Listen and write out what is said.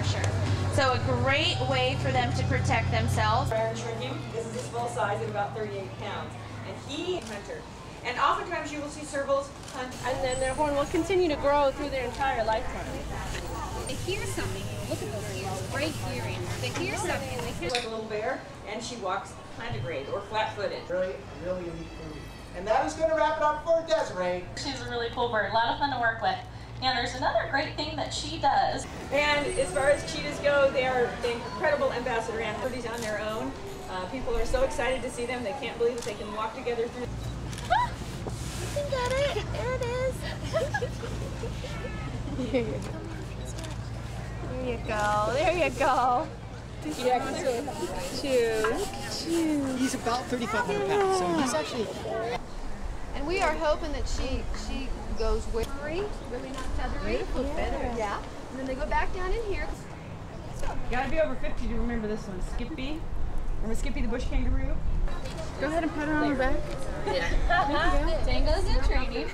For sure. So a great way for them to protect themselves. Iron shrinking. This is his full size at about 38 pounds. And he hunter. And oftentimes you will see servals hunt. And then their horn will continue to grow through their entire lifetime. They hear something. Look at those ears. Great hearing. They hear something. They hear like a little bear, and she walks plantigrade or flat-footed. Really, really elite food. And that is going to wrap it up for Desiree. She's a really cool bird, a lot of fun to work with. And there's another great thing that she does. And as far as cheetahs go, they are the incredible ambassador animals on their own. Uh, people are so excited to see them. They can't believe that they can walk together through. You can get it. There it is. There you go. There you go. He's about 3,500 pounds, so he's actually And we are hoping that she she goes with three, really not feathery. Beautiful feathers. Yeah. And then they go back down in here. You gotta be over 50 to remember this one. Skippy. Remember Skippy the bush kangaroo? Go ahead and put her on her back. Yeah. Tango's in training.